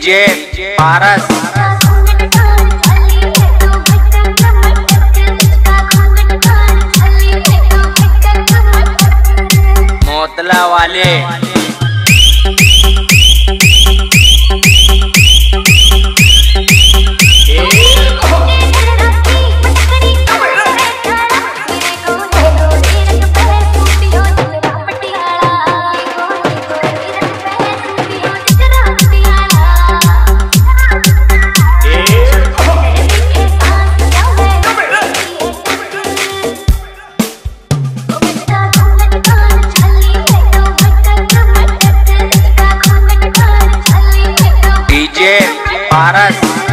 DJ पारस मोतला वाले। Paras